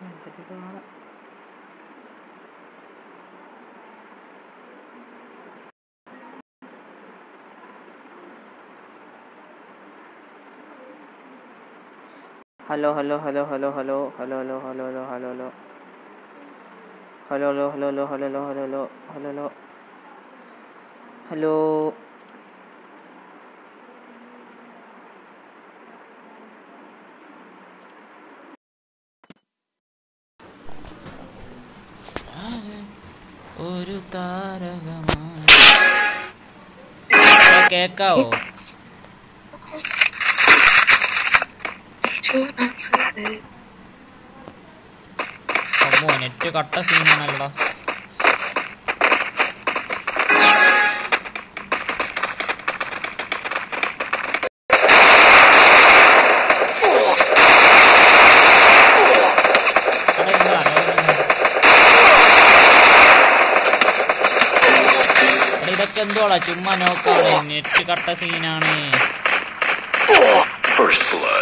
എന്തൊരു കാണാം hello hello hello hello hello hello hello hello hello hello hello hello hello hello hello hello hello hello hello. ഒരു താരകമാണ് കേക്കാവോ? Net കട്ട സീനാണല്ലോ ഇതൊക്കെ എന്തുവാടാ ചുമ്മാ നോക്കാണ് നെറ്റ് കട്ട സീനാണ് First blood.